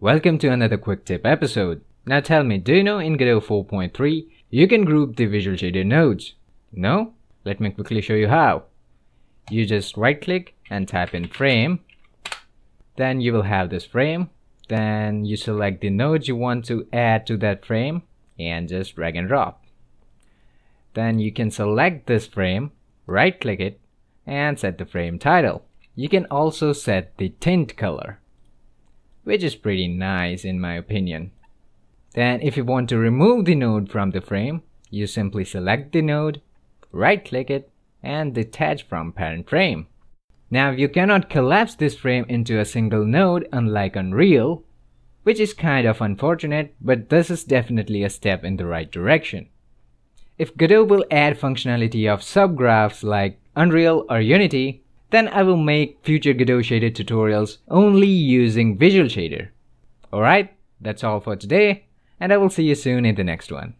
Welcome to another quick tip episode. Now tell me, do you know in Godot 4.3 you can group the visual shader nodes? No? Let me quickly show you how. You just right click and type in frame. Then you will have this frame. Then you select the nodes you want to add to that frame and just drag and drop. Then you can select this frame, right click it and set the frame title. You can also set the tint color, which is pretty nice in my opinion. Then if you want to remove the node from the frame, you simply select the node, right click it, and detach from parent frame. Now you cannot collapse this frame into a single node unlike Unreal, which is kind of unfortunate, but this is definitely a step in the right direction. If Godot will add functionality of subgraphs like Unreal or Unity, then I will make future Godot Shader tutorials only using Visual Shader. Alright, that's all for today, and I will see you soon in the next one.